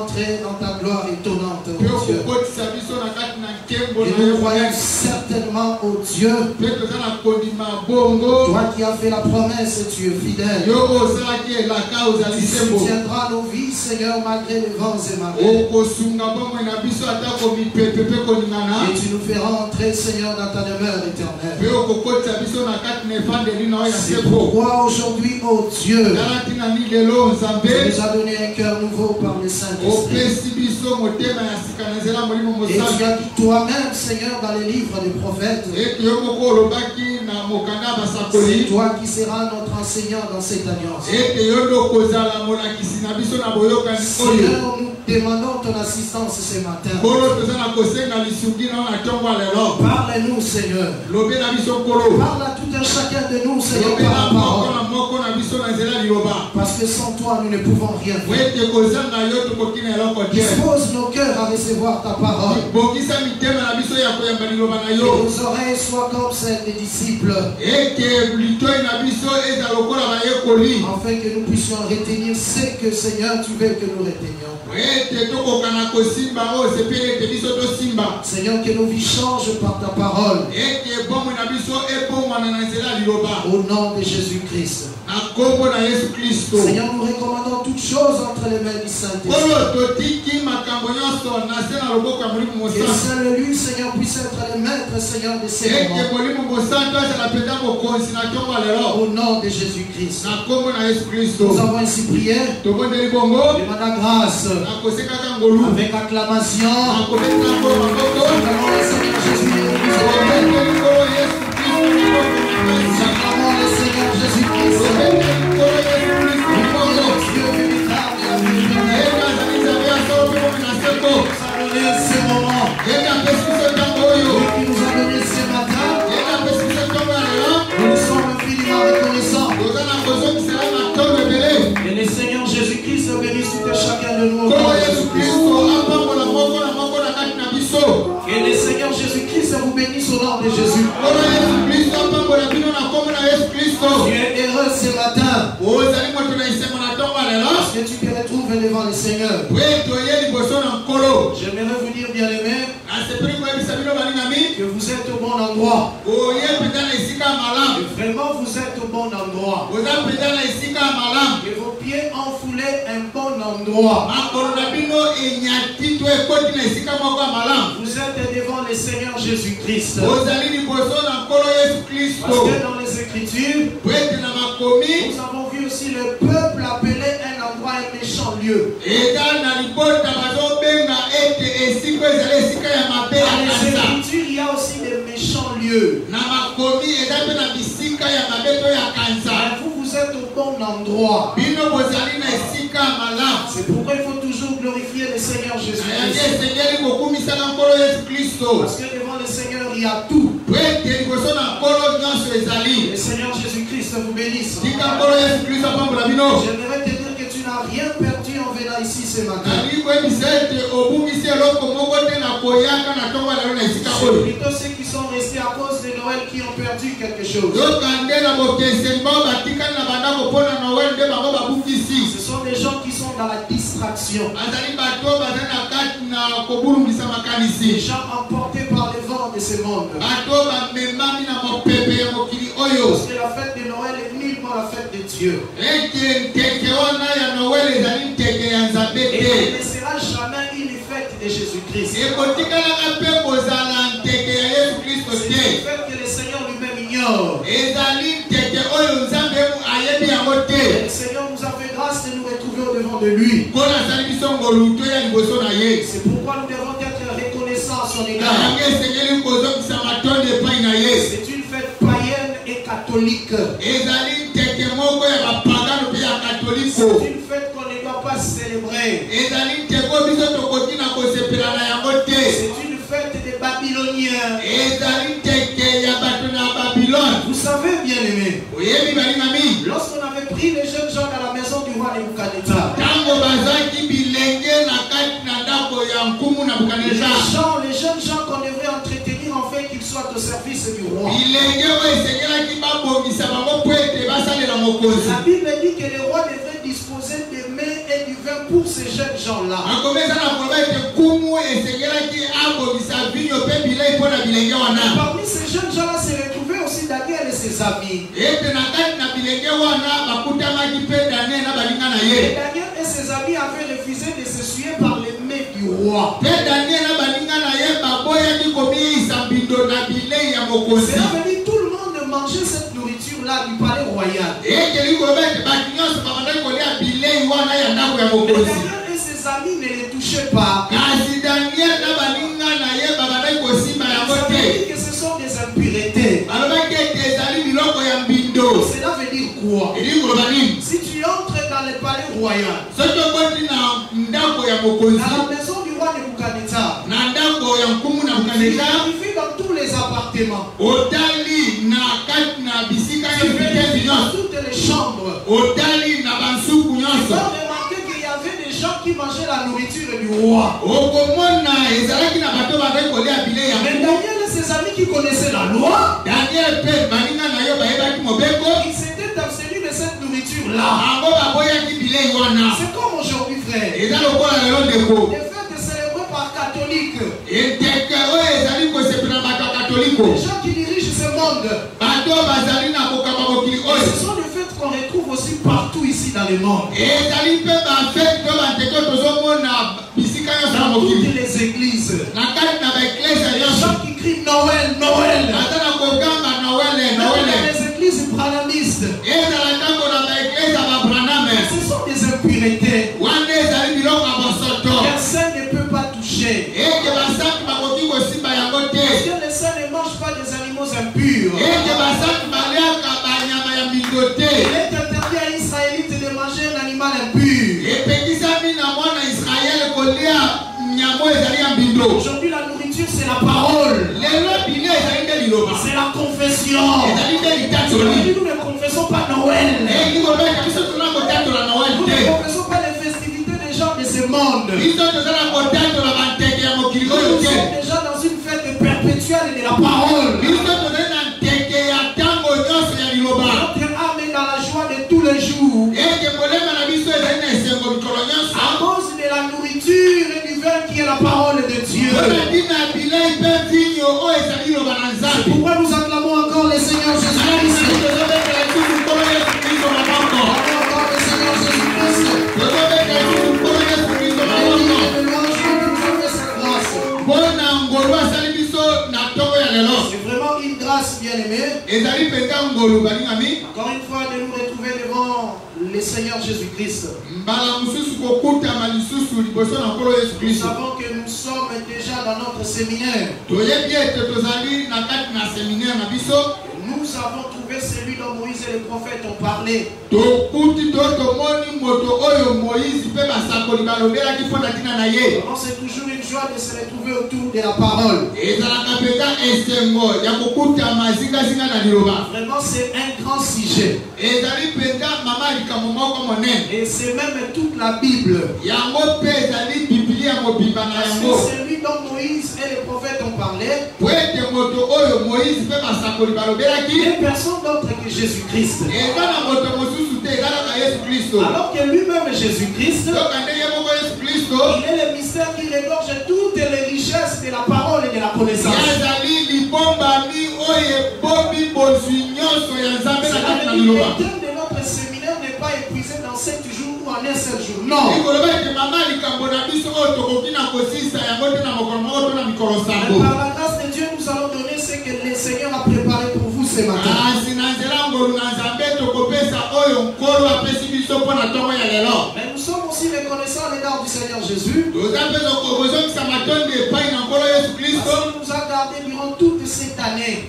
rentrer dans ta gloire étonnante, oh Dieu. Et nous yo croyons certainement, oh Dieu, toi qui as fait la promesse, tu es fidèle. ozali Tu soutiendras nos vies, Seigneur, malgré les vents et marées. mpe koningana Et tu nous fais rentrer, Seigneur, dans ta demeure éternelle. C'est pourquoi aujourd'hui, oh Dieu, tu nous as donné un cœur nouveau par le Saint-Esprit. molimo Et tu mosali as dit toi-même, Seigneur, dans les livres des prophètes, c'est toi qui seras notre enseignant dans cette alliance. Seigneur, nous demandons ton assistance ce matin. Parle-nous, Seigneur. Parle à tout un chacun de nous, Seigneur, par la parole. Parce que sans toi, nous ne pouvons rien faire. Dispose nos cœurs à recevoir ta parole. Que nos oreilles soient comme celles des disciples, bayekoli afin que nous puissions retenir ce que, Seigneur, tu veux que nous retenions. tosimba Seigneur, que nos vies changent par ta parole. Au nom de Jésus-Christ. Seigneur, nous recommandons toutes choses entre les mains du Saint-Esprit. Que seul lui, Seigneur, puisse être le maître, Seigneur, de ces moments. Au nom de Jésus-Christ. Nous avons ainsi prié. Demandons grâce. Avec acclamation. Nous le Seigneur Jésus. Que le Seigneur Jésus-Christ vous bénisse au nom de Jésus. Tu es heureux ce matin. Lelo. Parce que tu te retrouves devant le Seigneur. J'aimerais vous dire, bino balingami que vous êtes au bon endroit. Et vraiment, vous êtes endroit. Que vos pieds ont foulé un bon endroit. Vous êtes devant le Seigneur Jésus-Christ. Parce que dans les Écritures, nous avons vu aussi le peuple appeler un endroit un méchant lieu. Dans les Écritures, il y a aussi kanza Mais vous, vous êtes au bon endroit. C'est pourquoi il faut toujours glorifier le Seigneur Jésus-Christ. Parce que devant le Seigneur, il y a tout. Le Seigneur Jésus-Christ vous bénisse. J'aimerais te dire que tu n'as rien perdu en venant ici ce matin. C'est plutôt ceux qui sont restés à cause de Noël qui ont perdu quelque chose. Ce sont des gens qui sont dans la distraction. Des gens emportés par les vents de ce monde. oyo Parce que la fête de Noël est la fête de Dieu. Et elle ne sera jamais une fête de Jésus-Christ. C'est une fête que le Seigneur lui-même ignore. le Seigneur nous a fait grâce de nous retrouver au devant de lui. C'est pourquoi nous devons être reconnaissants à son égard. C'est une fête païenne et catholique. Lorsqu'on avait pris les jeunes gens dans la maison du roi Nebuchadnezzar, les gens, les jeunes gens qu'on devrait entretenir afin qu'ils soient au service du roi. La Bible dit que le roi devrait disposer des mets et du vin pour ces jeunes gens-là. Parmi ces jeunes gens-là se et ses amis. Et Daniel et ses amis avaient refusé de s'essuyer par les mains du roi. tout le monde mangeait cette nourriture-là du palais royal. mokonzi Daniel et ses amis ne les touchaient pas. Royal, soki okoti na ndako ya dans mokonzi la maison du roi Nebuchadnezzar, na ndako ya nkumu na tu bukadnezar vérifies dans tous les appartements. otali na kati na bisika Tu nyonso vérifies bitezi dans toutes les chambres. otali na bansuku Tu nyonso vas remarquer qu'il y avait des gens qui mangeaient la nourriture du roi. Mais Daniel et ses amis qui connaissaient la loi, daniel mpe baninga na yo bayebaki mobeko ils s'étaient abstenus de cette nourriture-là. Ndeko Les fêtes célébrées par katoliko les gens qui dirigent ce monde, et ce sont des fêtes qu'on retrouve aussi partout ici dans le monde. Dans toutes les nous ne confessons pas Noël. kotatola noel Nous ne confessons pas les festivités des gens de ce monde. Encore une fois, de nous retrouver devant le Seigneur Jésus-Christ. Nous savons que nous sommes déjà dans notre séminaire. Nous avons trouvé celui dont Moïse et les prophètes ont parlé. C'est de se retrouver autour de la parole. Vraiment, c'est un grand sujet. Et c'est même toute la Bible. que celui dont Moïse et les prophètes ont parlé basakoli balobelaki n'est personne d'autre que Jésus-Christ. Alors que lui-même, Jésus-Christ, il est le mystère qui regorge toutes les richesses de la parole et de la connaissance. Le thème de notre séminaire n'est pas épuisé dans sept jours ou en un seul jour. Non. par la grâce de Dieu, nous allons donner ce que le Seigneur a préparé pour vous ce matin. Mais nous sommes aussi reconnaissants à l'égard du Seigneur Jésus. Parce qu'il nous a gardés durant toute cette année.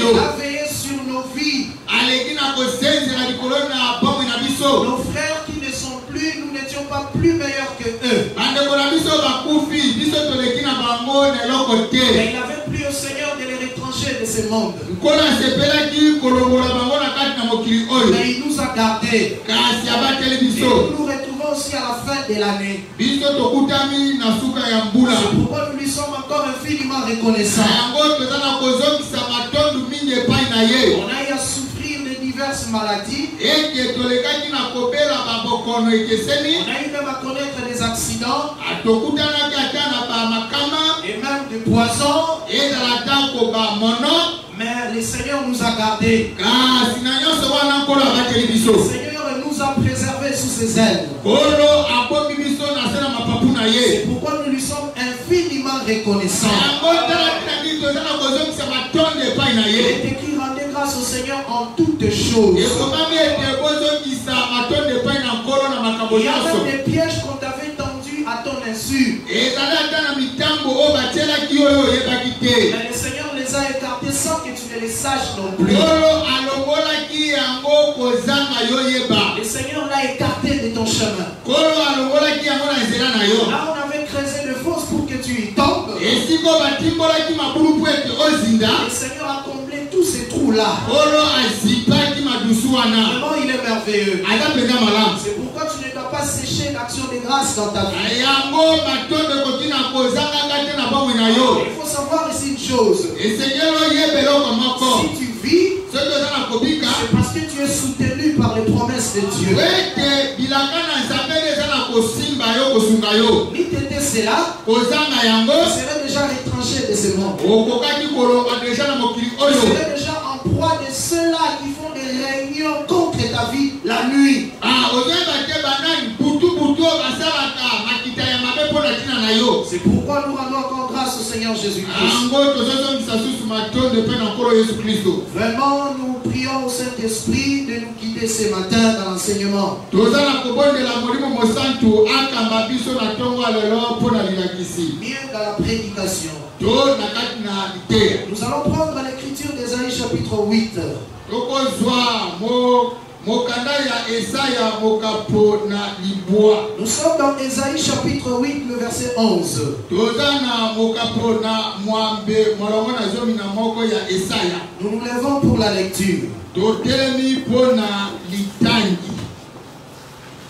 Il a veillé sur nos vies. Nos frères qui ne sont plus, nous n'étions pas plus meilleurs que eux. Mais il avait plu au Seigneur de les de ce monde. Mais il nous a gardés. Et nous nous retrouvons aussi à la fin de l'année. C'est pourquoi nous lui sommes encore infiniment na reconnaissants. On a eu à souffrir de diverses maladies. On a eu même à connaître des accidents Mais le Seigneur nous a gardés. abateli Le Seigneur nous a préservés sous ses ailes. C'est pourquoi nous lui sommes infiniment reconnaissants. est écrit rendez grâce au Seigneur en toutes choses. Il y a nyonso même des pièges qu'on t'avait tendus à ton insu. Mais le Seigneur les a écartés sans que tu ne les saches non plus. Le Seigneur l'a écarté de ton chemin. Là, on avait creusé le fosse pour que tu y tombes. ozinda Le Seigneur a comblé tous ces trous-là. Vraiment, il est merveilleux. C'est pourquoi tu ne dois pas sécher l'action de grâce dans ta vie. Il faut savoir ici une chose. Si tu vis, c'est parce que tu es soutenu par les promesses de Dieu. Ni t'étais cela, tu serais déjà étranger de ce monde. Tu serais déjà contre ta vie la nuit. Ah, C'est pourquoi nous rendons encore grâce au Seigneur Jésus-Christ. kristo Vraiment, nous prions au Saint-Esprit de nous guider ce matin dans l'enseignement. Mieux dans la prédication. Nous allons prendre l'écriture d'Ésaïe chapitre 8. Nous sommes dans Ésaïe chapitre 8, le verset 11. toza na mokapo na mwambe molongo na zomi na moko ya esaya Nous nous levons pour la lecture.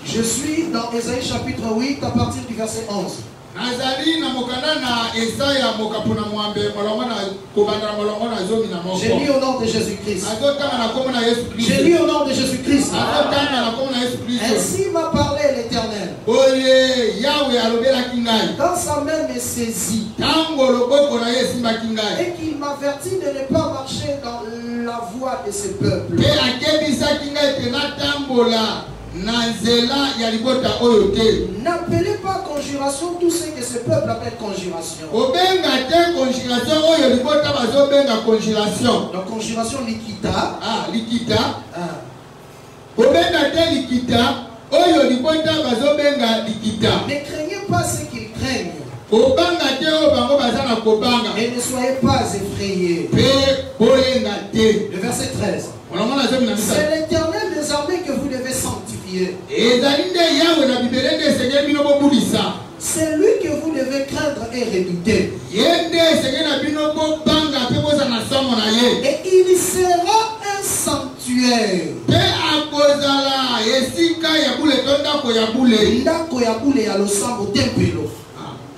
Je suis dans Ésaïe chapitre 8 à partir du verset 11. Nazali na mokanda na esaya mokapo na mwambe molongo na kobanda na molongo na zomi na J'ai lu moko au nom de Jésus-Christ. azotanga na kombo na yesu J'ai lu au nom de Jésus-Christ. azotanga na kombo na yesu kristo Ainsi m'a parlé l'Éternel. oye yawe alobelaki ngai Quand sa main me saisit ntango loboko na ye esimbaki ngai et qu'il m'avertit de ne pas marcher dans la voie de ce peuple. mpe akebisaki ngai ete natambola N'appelez pas conjuration tout ce que ce peuple appelle conjuration. Donc conjuration likita. ah, likita. Te likita Ne craignez pas ce qu'ils craignent. Et ne soyez pas effrayés. Le verset 13. molongo na zomi na C'est l'éternel des armées que vous C'est lui que vous devez craindre et redouter. Et il sera un sanctuaire. tempelo.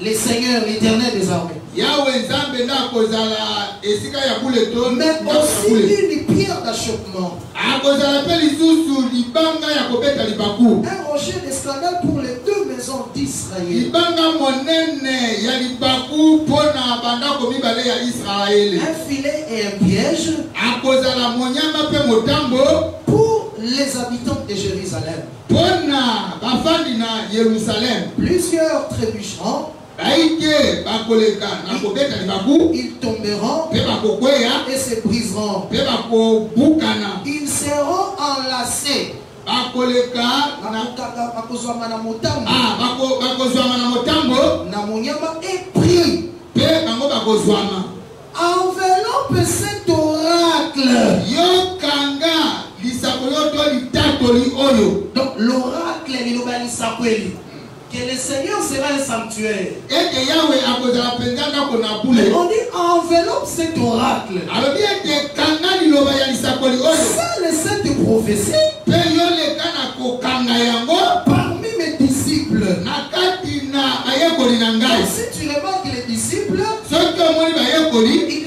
Le seigneur l'éternel des armées mais aussi bule une pierre d'achoppement. Un rocher de scandale pour les deux maisons d'Israël. Un filet et un piège pour les habitants de Jérusalem. Plusieurs trébucheront ils tomberont et se briseront. Ils seront enlacés. Bakoleka na Bakokanga- bakozwama na motambo. Bako- bakozwama na motambo. Na monyama et pris. Mpe bango bakozwama. Enveloppe cet oracle. Yokanga lisako yo to litatoli oyo. Donc l'oracle liloba lisakweli que le Seigneur sera un sanctuaire. ndako na bule On dit enveloppe cet oracle. alobi ete kanga liloba ya lisakoli oyo Scelle cette prophétie mpe yo leka na kokanga yango parmi mes disciples. Si tu remarques les disciples, ils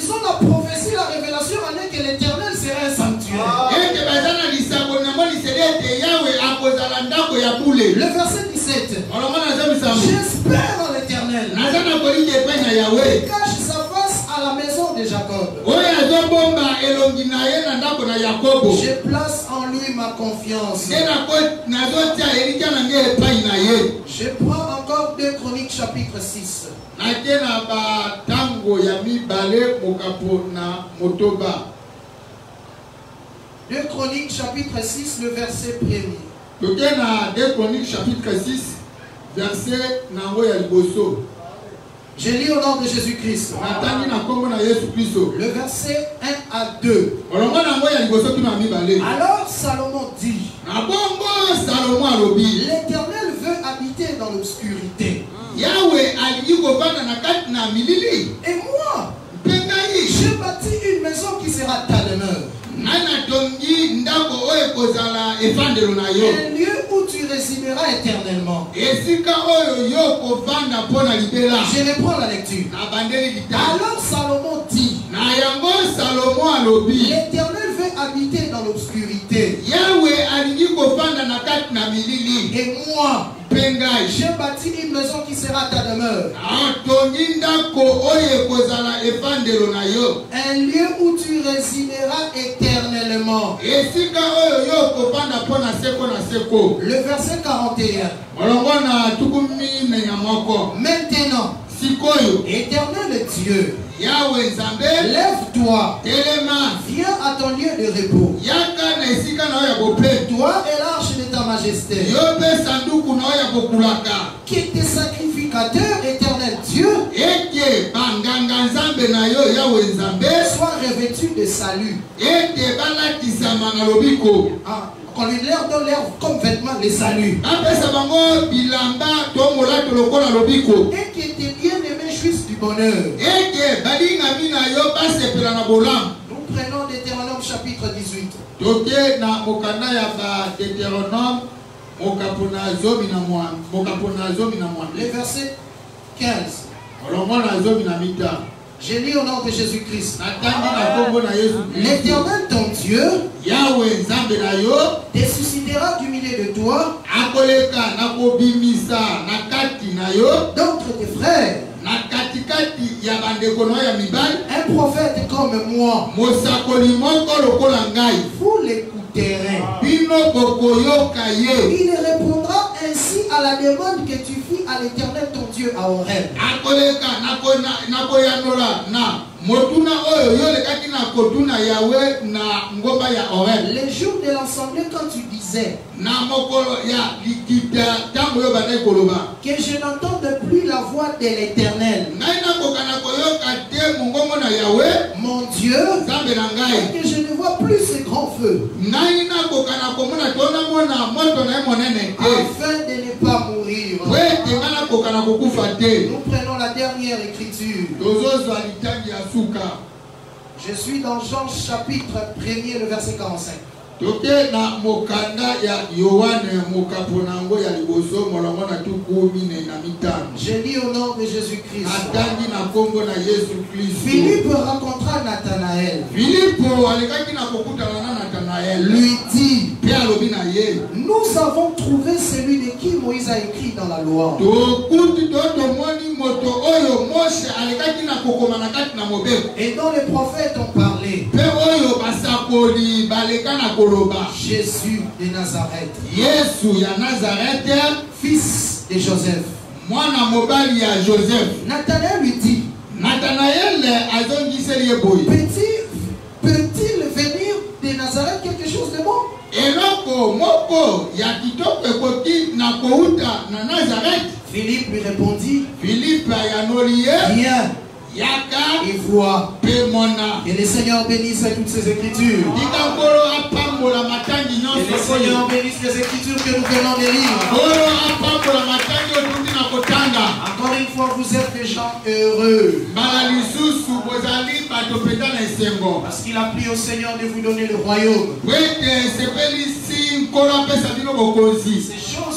J'espère en l'éternel. naza na kolinga epai na yawe Il cache sa face à la maison de Jacob. Je place en lui ma confiance. Je prends encore 2 Chroniques chapitre 6. nake na batango ya mibale mokapo na motoba 2 Chroniques chapitre 6, le verset 1er. Toke na 2 chronique chapitre 6 verset na yango ya liboso Je lis au nom de Jésus-Christ. Le verset 1 à 2. olongo na yango ya liboso kino ya mibale Alors Salomon dit, alobi l'Éternel veut habiter dans l'obscurité. Et Un lieu où tu résideras éternellement. Je reprends la lecture. Alors Salomon dit, l'Éternel veut habiter dans l'obscurité. Et moi, j'ai bâti une maison qui sera ta demeure. yo Un lieu où tu résideras éternellement. Le verset 41. molongo na tuku mine ya moko Maintenant, sikoyo. Éternel Dieu, nzambe lève-toi, telema viens à ton lieu de repos. yaka na esika na oyo ya bopeto Toi et l'arche de ta majesté. yo mpe sanduku na oyo ya kokulaka. Qui tes sacrificateurs, éternel Dieu, ete banganga nzambe na yo yawe nzambe soient revêtus de salut. ete balatisama na lobiko. Ah, qu'on lui leur donne l'air comme vêtement le salut. Et bonheur. Nous prenons Deutéronome chapitre 18. toke na mokanda ya badeuteronome mokapo na zomi na mwa mokapo na zomi na Le verset 15. molongo na zomi na mitano Je lis au nom de Jésus-Christ. L'éternel ton Dieu te suscitera du milieu de toi d'entre tes frères un prophète comme moi. Vous l'écouterez. Il répondra ainsi à la demande que tu fis à l'éternel ton Dieu à Horeb. Les jours de l'assemblée, quand tu disais. Que je n'entende plus la voix de l'éternel, mon Dieu, et que je ne vois plus ce grand feu, afin de ne pas mourir. Nous prenons la dernière écriture. Je suis dans Jean chapitre 1er, le verset 45. Toke na mokanda ya yohane mokapo na yango ya liboso molongo na tuku mine na mitano Je lis au nom de Jésus-Christ. natangi na nkombo na yesu kristo Philippe rencontra Nathanaël, filipo alekaki na kokutana na natanaele lui dit mpe alobi na ye Nous avons trouvé celui de qui Moïse a écrit dans la loi. tokuti to tomoni moto oyo mose alekaki na kokoma na kati na mobeko Et dont les prophètes ont parlé. mpe oyo Jésus de Nazareth, yesu ya nazarete fils de Joseph. mwana mobali ya joseph. Nathanaël lui dit natanaele azongiseli ye boye. Peut-il peut-il venir de Nazareth quelque chose de bon? Eloko moko ya kitoko ekoki na kouta na nazareti Philippe lui répondit filipe ayanoli ye il voit. Et le Seigneur bénisse toutes ces écritures. Et le Seigneur bénisse les écritures que nous venons de lire. Encore une fois, vous êtes des gens heureux. Parce qu'il a pris au Seigneur de vous donner le royaume. Ces choses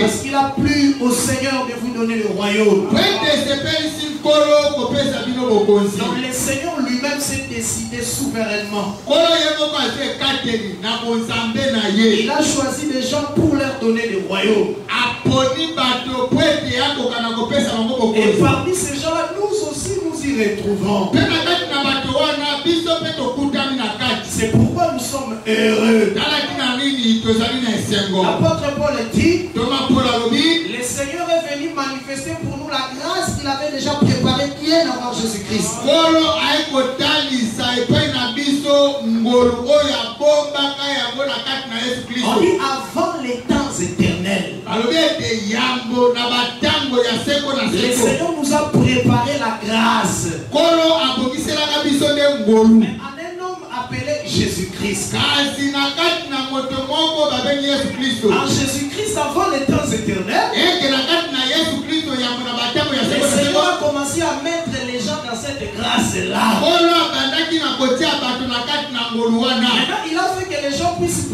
Parce qu'il a plu au Seigneur de vous donner le royaume. Donc le Seigneur lui-même s'est décidé souverainement. Il a choisi des gens pour leur donner le royaume. Et parmi ces gens-là, nous aussi nous y retrouvons. C'est pourquoi nous sommes heureux.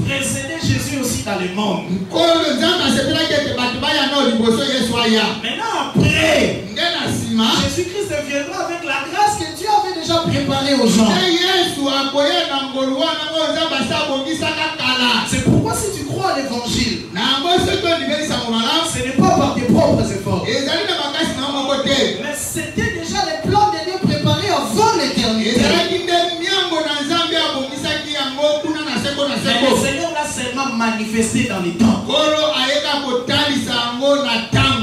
précédait Jésus aussi dans le monde. Maintenant, après, Jésus-Christ viendra avec la grâce que Dieu avait déjà préparée aux gens. C'est pourquoi si tu crois à l'évangile, ce n'est pas par tes propres efforts. manifester dans les temps.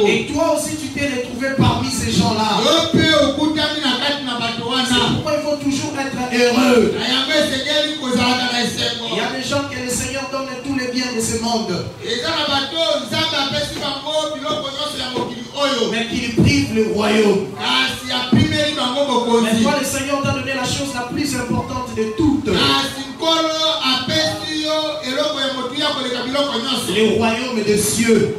Et toi aussi, tu t'es retrouvé parmi ces gens-là. C'est pourquoi il faut toujours être heureux. Il y a des gens que le Seigneur donne tous les biens de ce monde. Mais qu'il prive le royaume. Mais toi, le Seigneur t'a donné la chose la plus importante de toutes. Le royaume des cieux.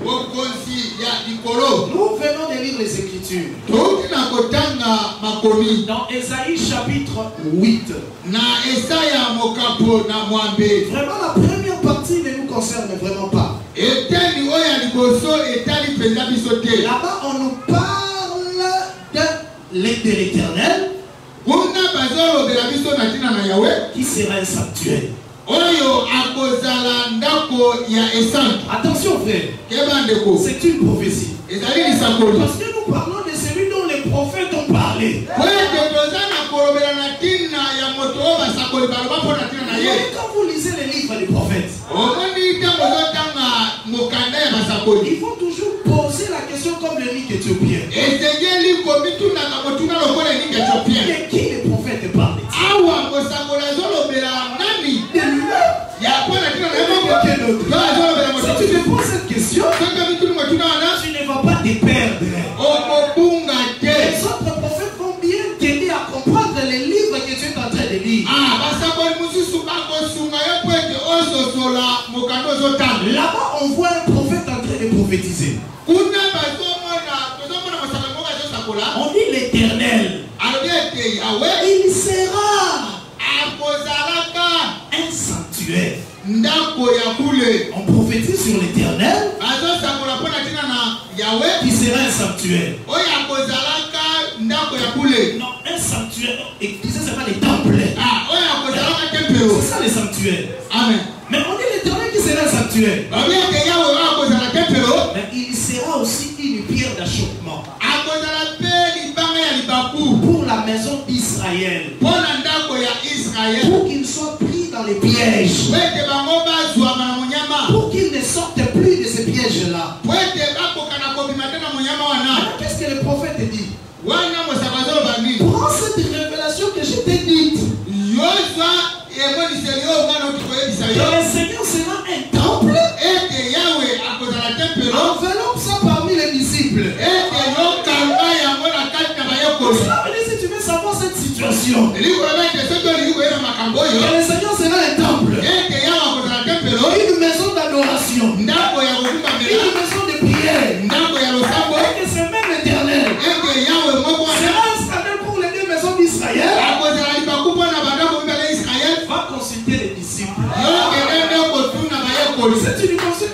Nous venons de lire les Écritures. Dans Esaïe chapitre 8. Vraiment la première partie ne nous concerne vraiment pas. Là-bas on nous parle de l'éternel qui sera un sanctuaire. Attention frère. C'est une prophétie. Parce que nous parlons de celui dont les prophètes ont parlé. Quand vous lisez les livres des prophètes, ils vont toujours prophétiser. pour la maison d'Israël. Pour qu'ils soient pris dans les pièges.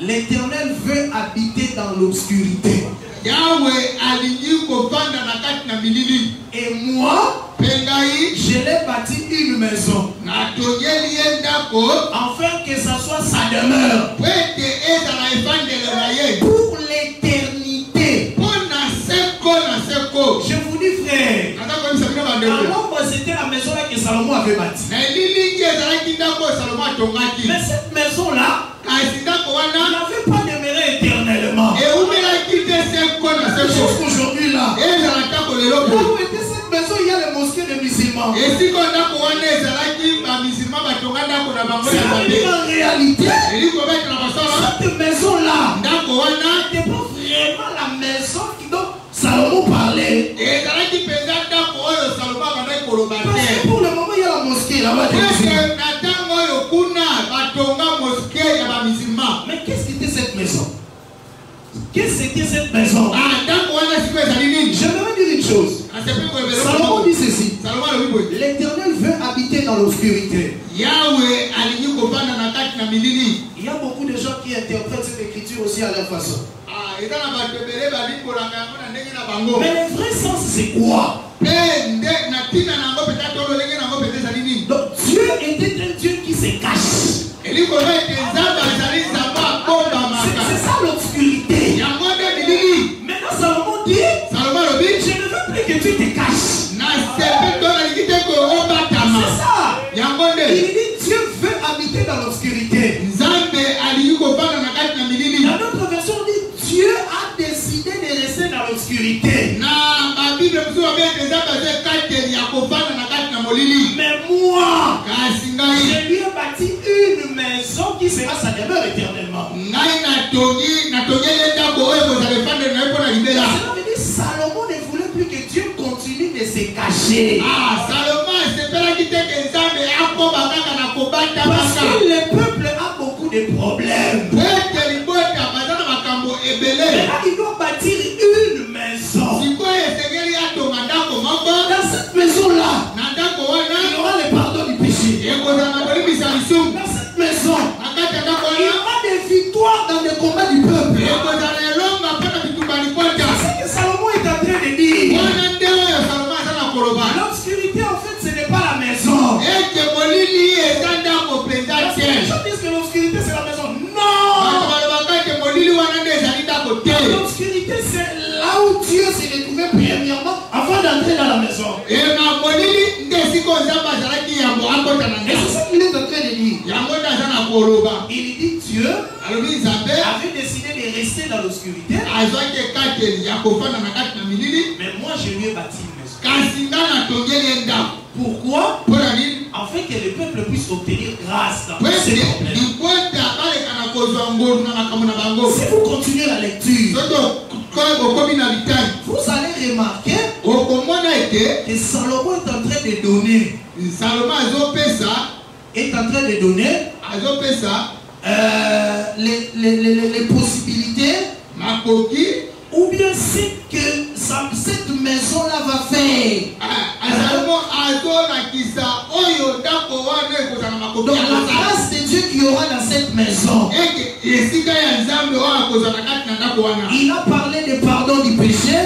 L'éternel veut habiter dans l'obscurité. Et moi, je l'ai bâti une maison. Afin que ça soit sa demeure. Pour l'éternité. Je vous dis frère. C'était la maison que Salomon avait bâti. Mais cette maison-là n'avait pas demeuré éternellement. Jusqu'aujourd'hui là. Là où était cette maison, il y a les mosquées des musulmans. Ça veut dire en réalité, cette maison-là n'était pas vraiment la maison dont Salomon parlait. Parce pour le moment, il y a la mosquée là Qu'est-ce que cette maison? J'aimerais dire une chose. Salomon dit ceci. L'éternel veut habiter dans l'obscurité. Il y a beaucoup de gens qui interprètent cette écriture aussi à leur façon. Mais le vrai sens, c'est quoi? Donc Dieu était un Dieu qui se cache. Salomon ne voulait plus que Dieu continue de se cacher. Ah, akofana na Ah, ah. Donc la grâce de Dieu qu'il y aura dans cette maison. Il a parlé de pardon du péché.